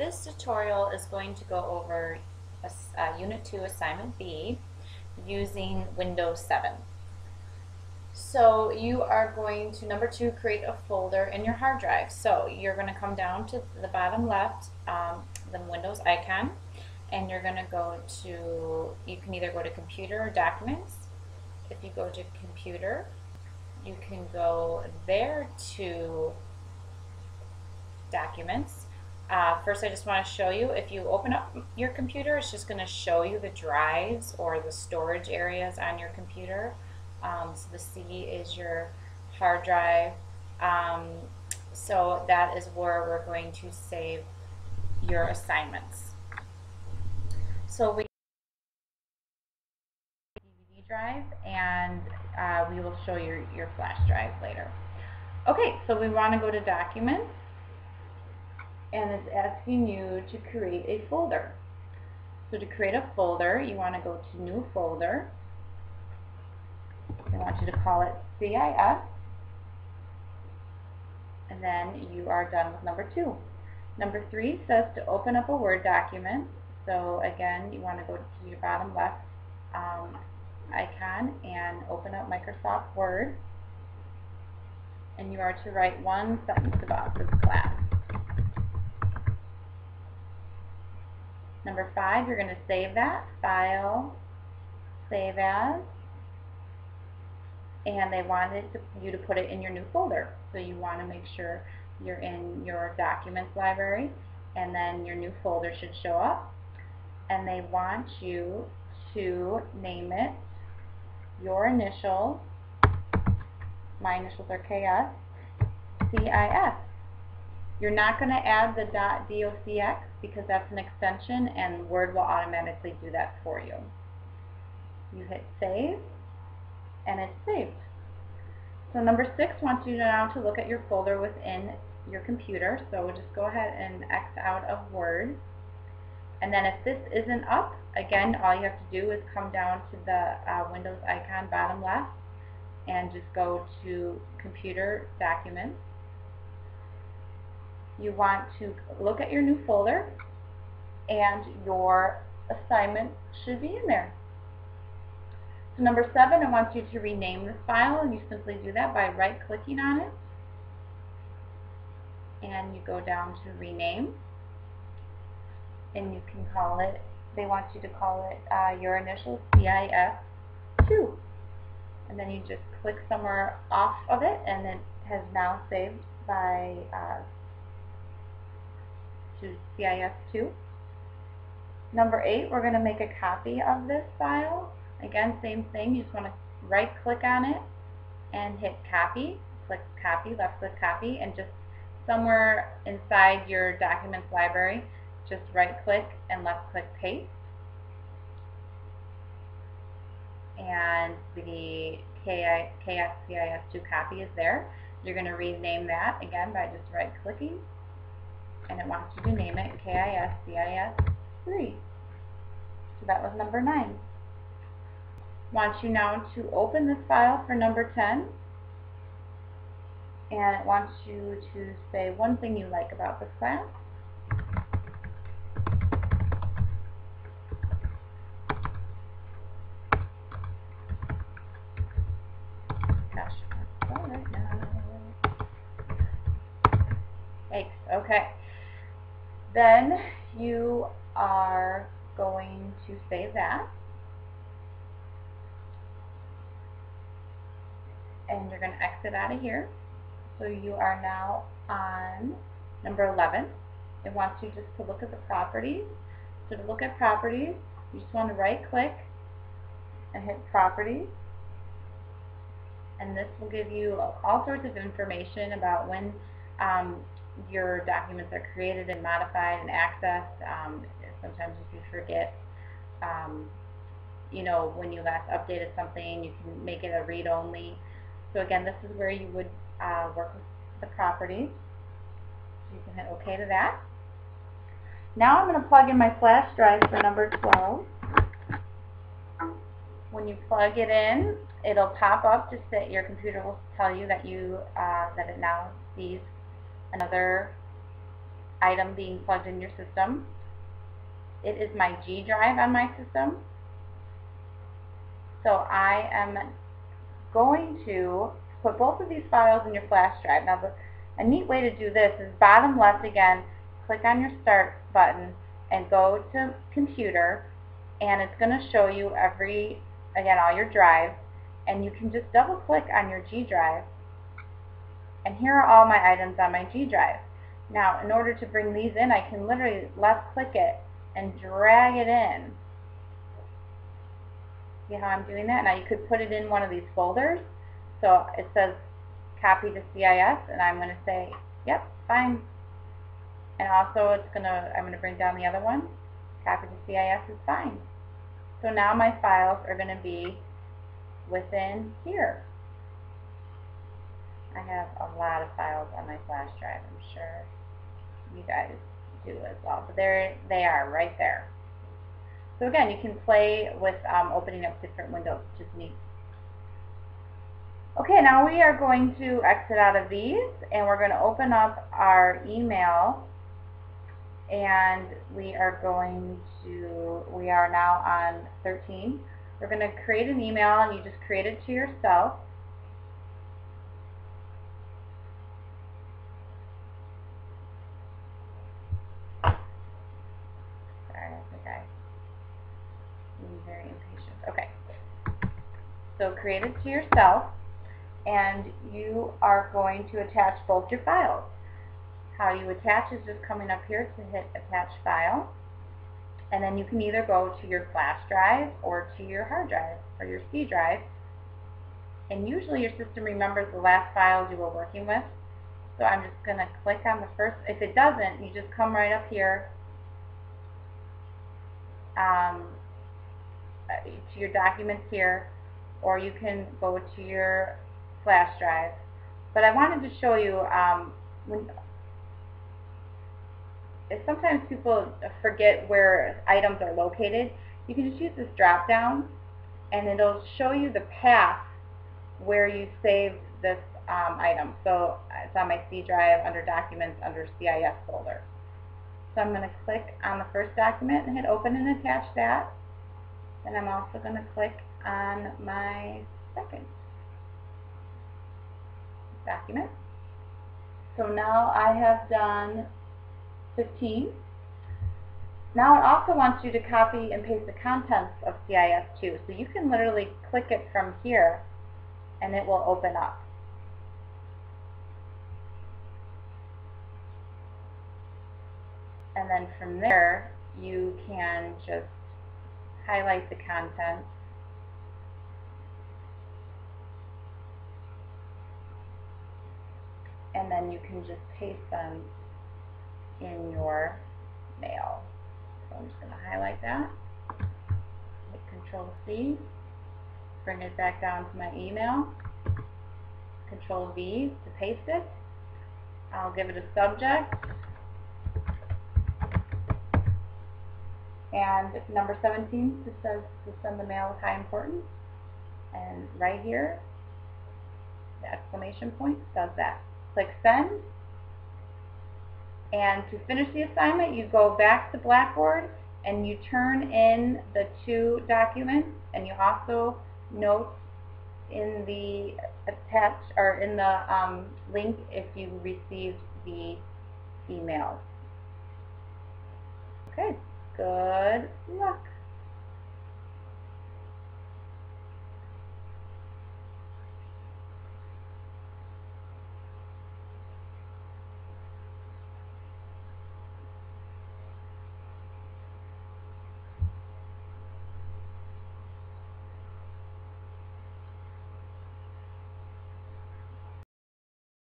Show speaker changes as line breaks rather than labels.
this tutorial is going to go over uh, Unit 2 Assignment B using Windows 7. So you are going to, number two, create a folder in your hard drive. So you're going to come down to the bottom left, um, the Windows icon, and you're going to go to, you can either go to Computer or Documents. If you go to Computer, you can go there to Documents, uh, first, I just want to show you, if you open up your computer, it's just going to show you the drives or the storage areas on your computer. Um, so the C is your hard drive. Um, so that is where we're going to save your assignments. So we DVD drive and uh, we will show you your flash drive later. Okay, so we want to go to Documents and it's asking you to create a folder. So to create a folder, you want to go to New Folder. I want you to call it CIS. And then you are done with number two. Number three says to open up a Word document. So again, you want to go to your bottom left um, icon and open up Microsoft Word. And you are to write one sentence about this class. Number five, you're going to save that, File, Save As, and they wanted to, you to put it in your new folder. So you want to make sure you're in your Documents library, and then your new folder should show up. And they want you to name it your initials, my initials are KS, CIS. You're not going to add the .docx because that's an extension and Word will automatically do that for you. You hit save and it's saved. So number six wants you now to look at your folder within your computer. So we'll just go ahead and X out of Word. And then if this isn't up, again, all you have to do is come down to the uh, Windows icon bottom left and just go to Computer Documents you want to look at your new folder and your assignment should be in there. So number seven, I want you to rename this file and you simply do that by right clicking on it and you go down to rename and you can call it, they want you to call it uh, your initials CIS2 and then you just click somewhere off of it and it has now saved by uh, to CIS2. Number 8, we're going to make a copy of this file. Again, same thing, you just want to right click on it and hit copy. Click copy, left click copy, and just somewhere inside your documents library, just right click and left click paste. And the KSCIS2 copy is there. You're going to rename that again by just right clicking and it wants you to name it KISCIS3. So that was number 9. Wants you now to open this file for number 10 and it wants you to say one thing you like about this class. Gosh, right now. Thanks. Okay. Then you are going to save that. And you're going to exit out of here. So you are now on number 11. It wants you just to look at the properties. So to look at properties, you just want to right click and hit properties. And this will give you all sorts of information about when um, your documents are created and modified and accessed. Um, sometimes if you forget, um, you know, when you last updated something, you can make it a read-only. So again, this is where you would uh, work with the properties. So you can hit OK to that. Now I'm going to plug in my flash drive for number 12. When you plug it in, it'll pop up just that your computer will tell you that you uh, that it now sees another item being plugged in your system. It is my G drive on my system. So I am going to put both of these files in your flash drive. Now, the, a neat way to do this is bottom left again, click on your Start button and go to Computer, and it's going to show you every, again, all your drives, and you can just double click on your G drive, and here are all my items on my G drive. Now, in order to bring these in, I can literally left click it and drag it in. See how I'm doing that? Now you could put it in one of these folders. So it says copy to CIS and I'm going to say, yep, fine. And also it's going to, I'm going to bring down the other one. Copy to CIS is fine. So now my files are going to be within here. I have a lot of files on my flash drive, I'm sure you guys do as well. But there they are right there. So again, you can play with um, opening up different windows, which is neat. Okay, now we are going to exit out of these and we're going to open up our email and we are going to, we are now on 13. We're going to create an email and you just create it to yourself. So create it to yourself, and you are going to attach both your files. How you attach is just coming up here to hit attach file, and then you can either go to your flash drive or to your hard drive or your C drive. And usually your system remembers the last files you were working with. So I'm just going to click on the first. If it doesn't, you just come right up here um, uh, to your documents here, or you can go to your flash drive. But I wanted to show you um, when sometimes people forget where items are located. You can just use this drop down, and it'll show you the path where you saved this um, item. So it's on my C drive under Documents under CIS folder. So I'm going to click on the first document and hit Open and attach that. And I'm also going to click on my second document. So now I have done 15. Now it also wants you to copy and paste the contents of CIS2. So you can literally click it from here and it will open up. And then from there, you can just highlight the content. And then you can just paste them in your mail. So I'm just going to highlight that. Hit Control C. Bring it back down to my email. Control V to paste it. I'll give it a subject. And number 17 just says to send the mail with high importance. And right here, the exclamation point does that. Click send. And to finish the assignment, you go back to Blackboard and you turn in the two documents and you also note in the attach or in the um, link if you received the emails. Okay. Good luck.